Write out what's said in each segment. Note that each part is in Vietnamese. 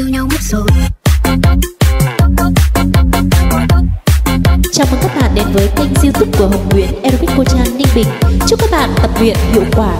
yêu nhau mất rồi. Chào mừng các bạn đến với kênh youtube của Hồng Nguyễn Aerobic Cô Trang Ninh Bình. Chúc các bạn tập luyện hiệu quả.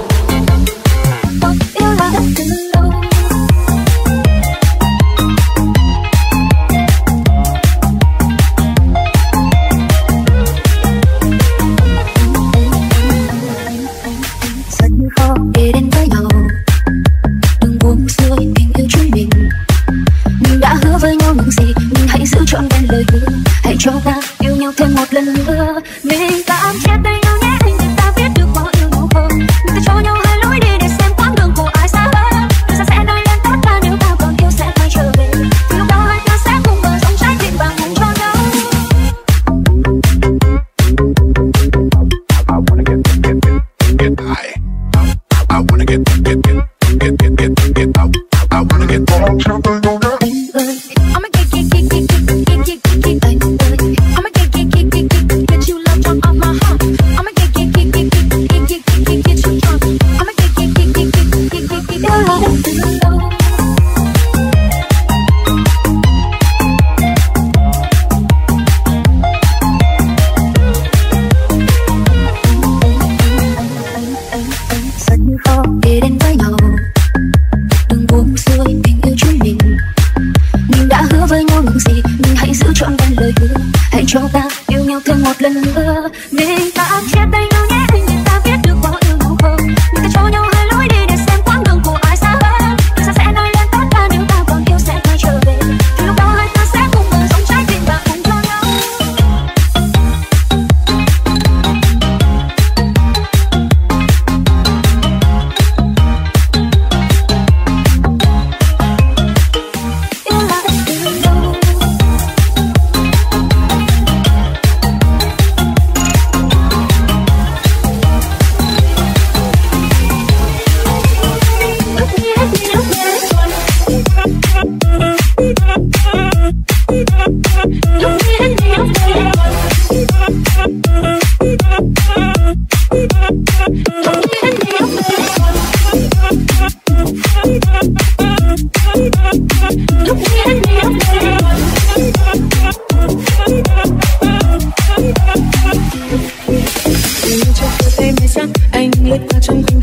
be touching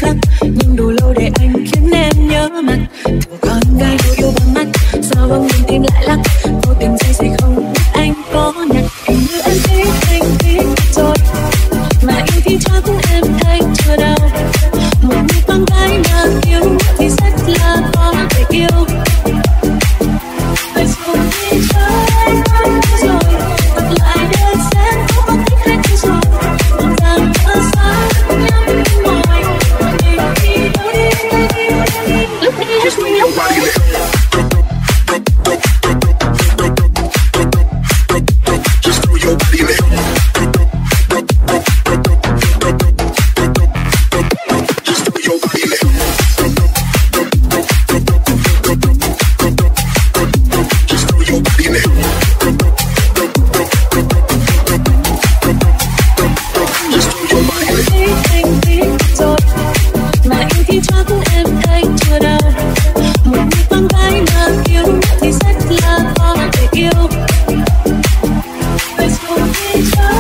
It's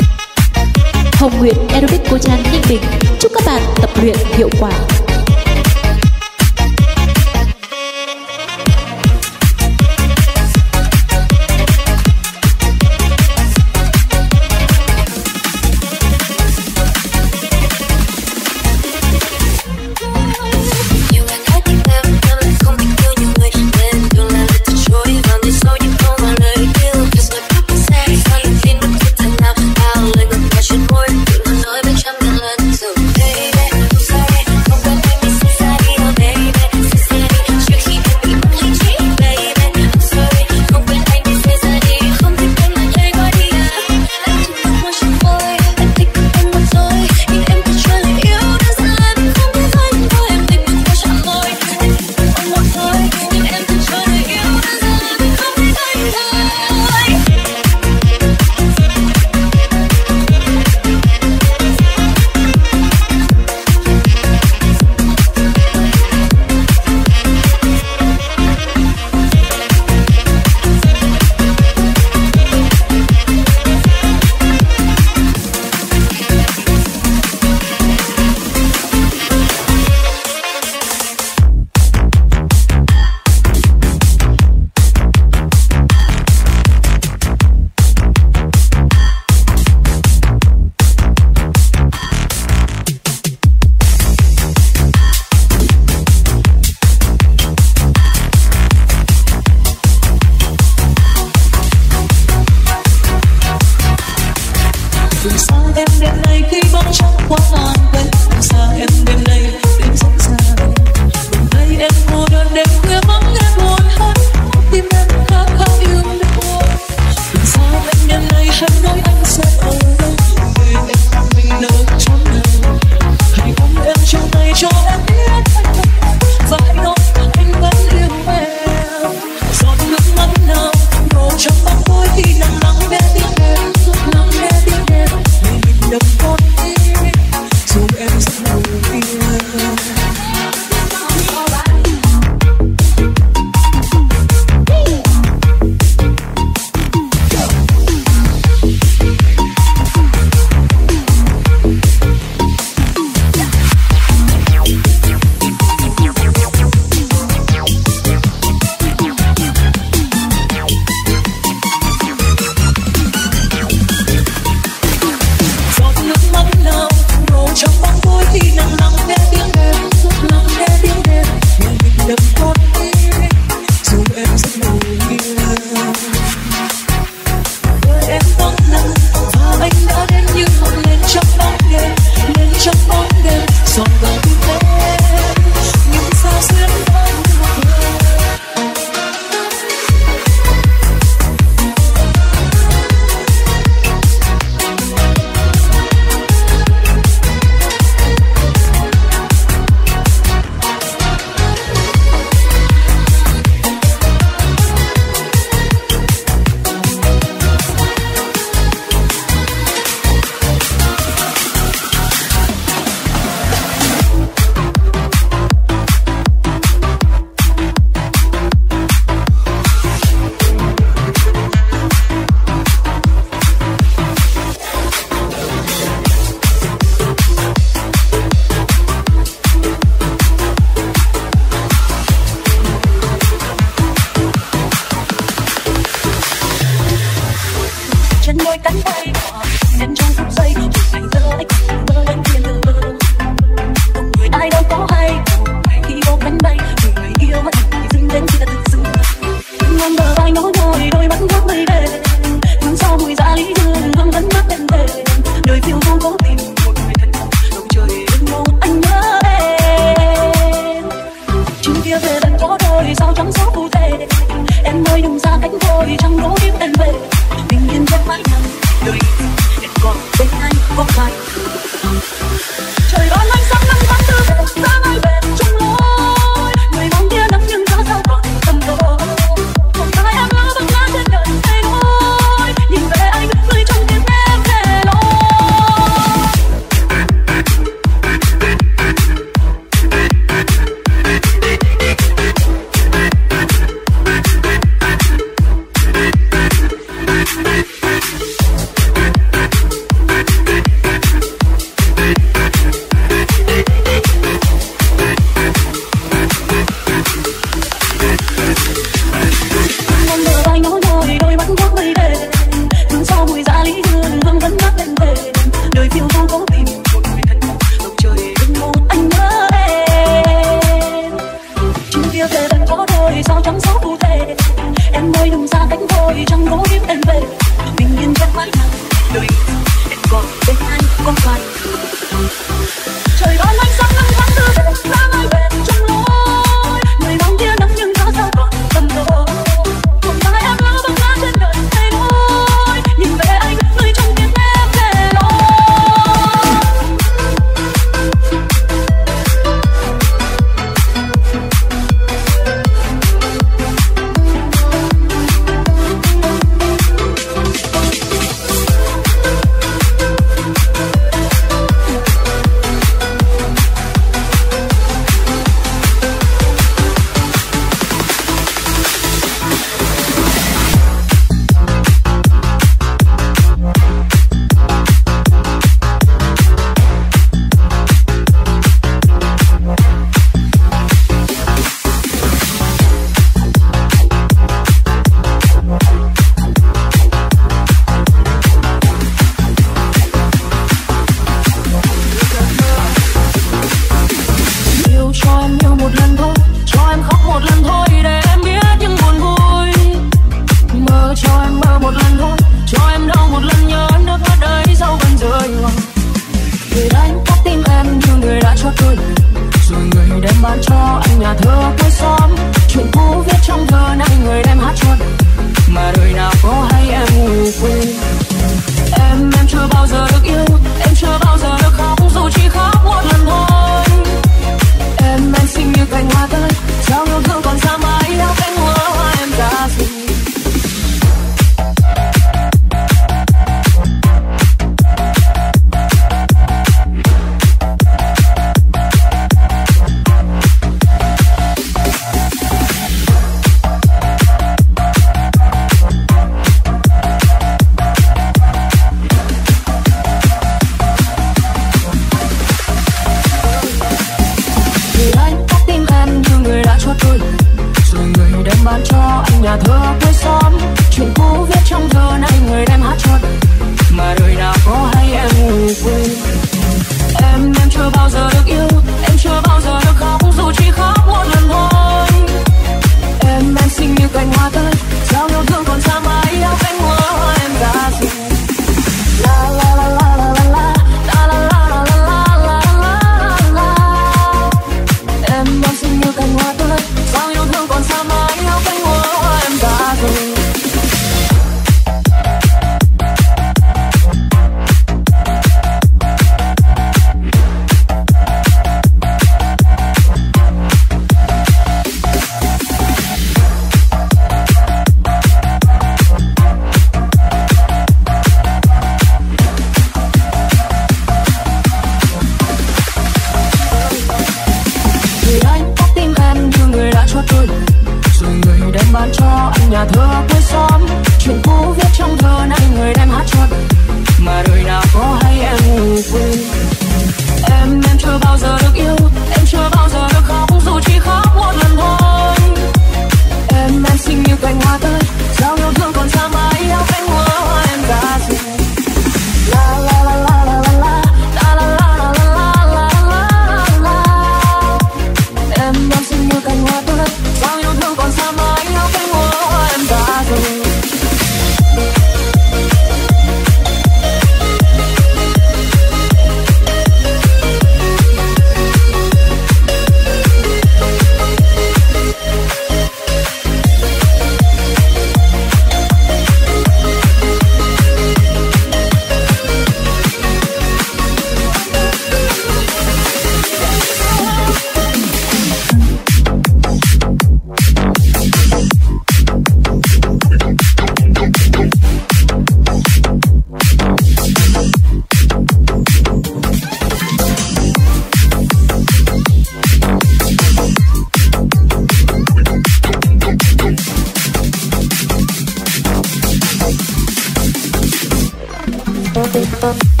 Bye.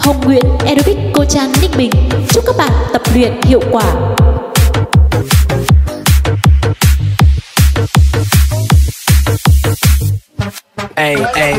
Hồng Nguyễn Aerobic Cô Trang Ninh Bình chúc các bạn tập luyện hiệu quả. Hey, hey.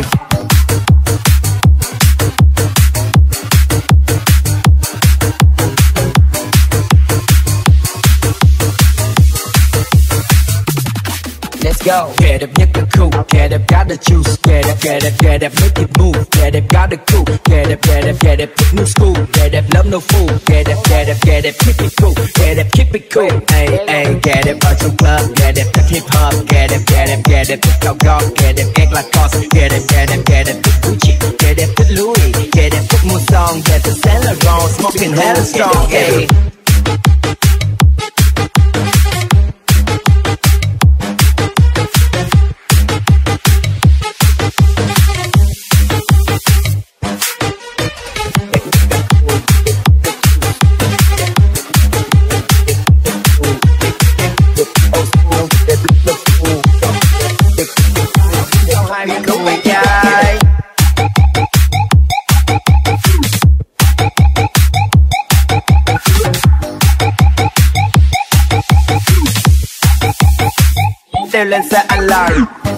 Go. Kẻ đẹp nhất cả khu Kẻ đẹp got the juice. Kẻ đẹp kẻ đẹp kẻ đẹp make it move. Kẻ đẹp got the cool. Kẻ đẹp kẻ đẹp kẻ đẹp thích new school. Kẻ đẹp love no fool. Kẻ đẹp kẻ đẹp kẻ đẹp keep it cool. Kẻ đẹp keep it cool. Ay ay Kẻ đẹp ở trong club. Kẻ đẹp thích hip hop. Kẻ đẹp kẻ đẹp kẻ đẹp thích cao gót. Kẻ đẹp get like cos. Kẻ đẹp kẻ đẹp kẻ đẹp thích Gucci. Kẻ đẹp thích Louis. Kẻ đẹp thích mua song. Kẻ thích Saint Laurent. Smoking hella strong. Hey. silence alarm.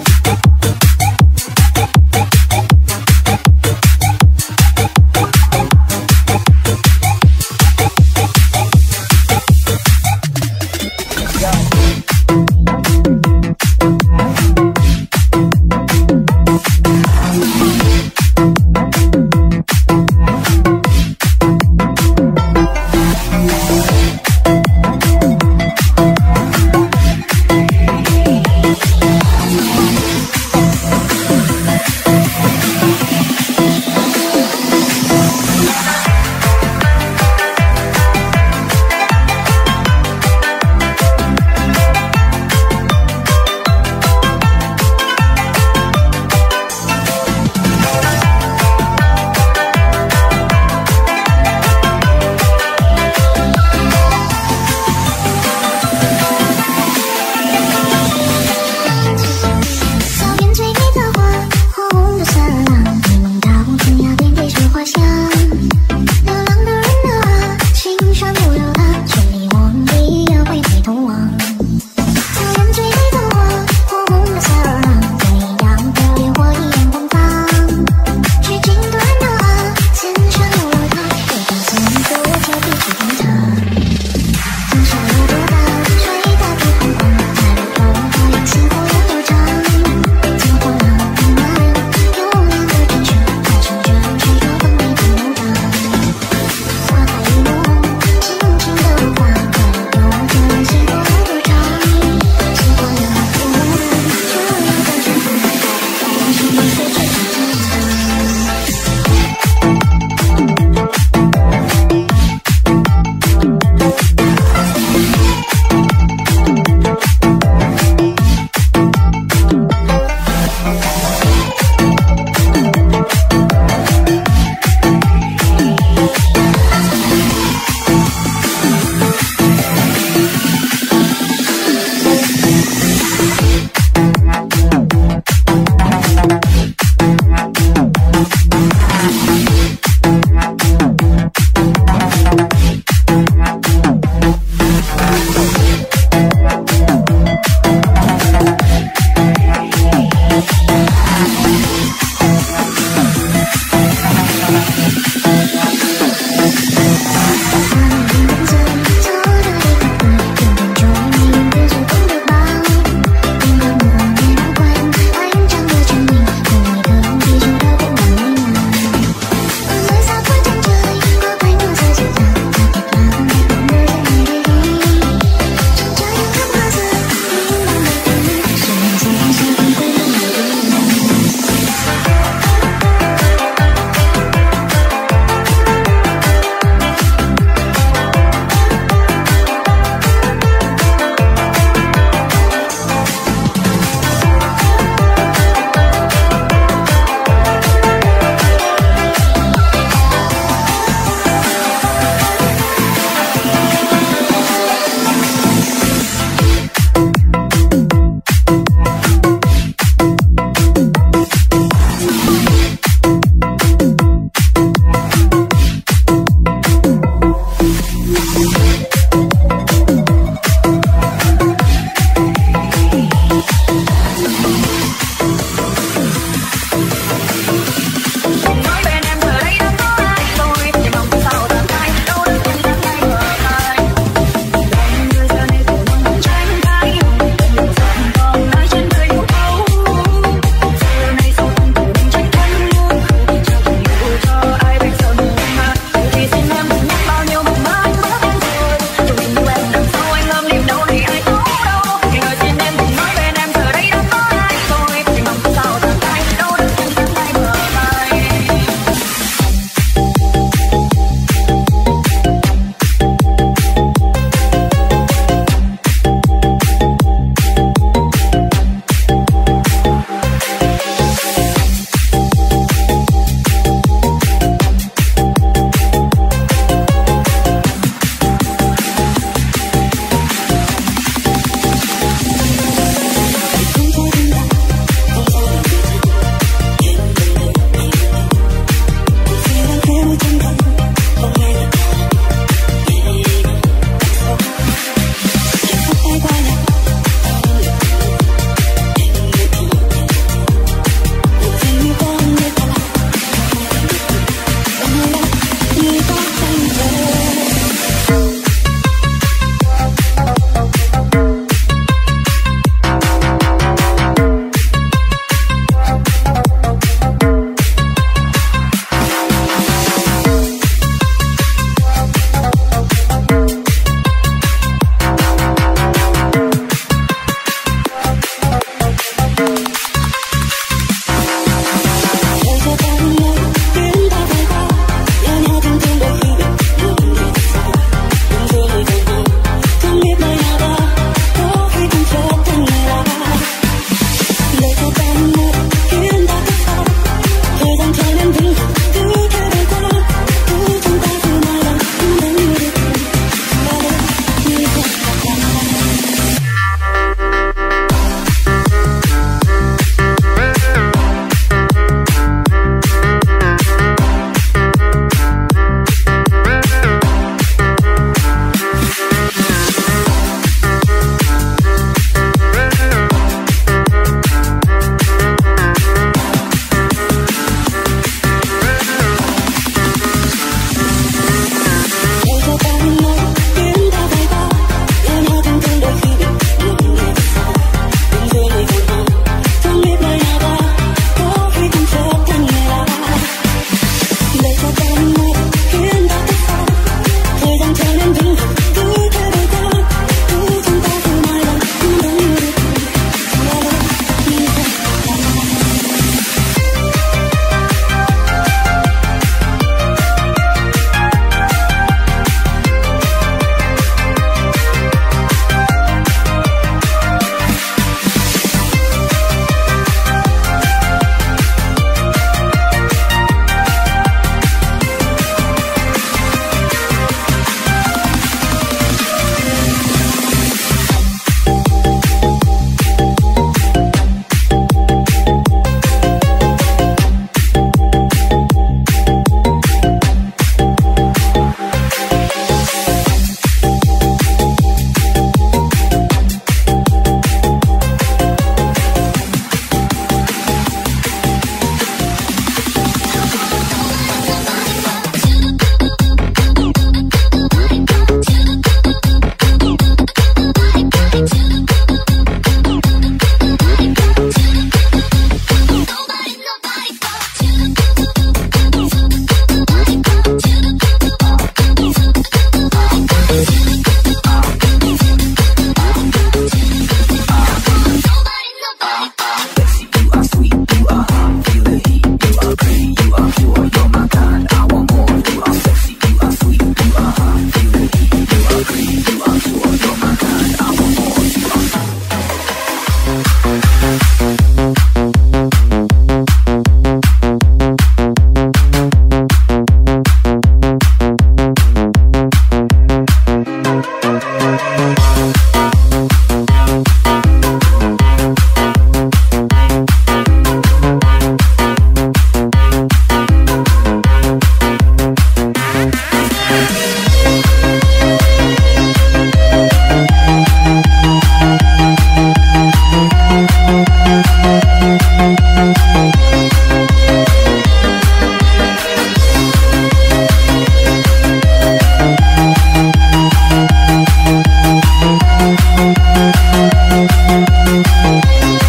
Música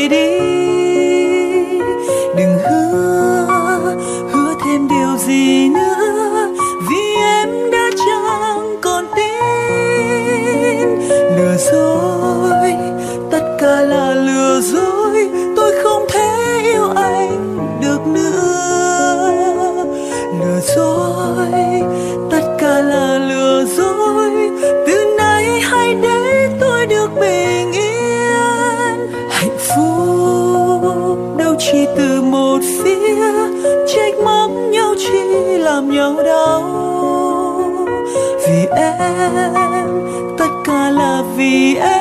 it is. từ một phía, trách móc nhau chỉ làm nhau đau. Vì em, tất cả là vì em.